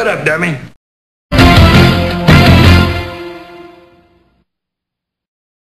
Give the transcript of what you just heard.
Shut up, dummy.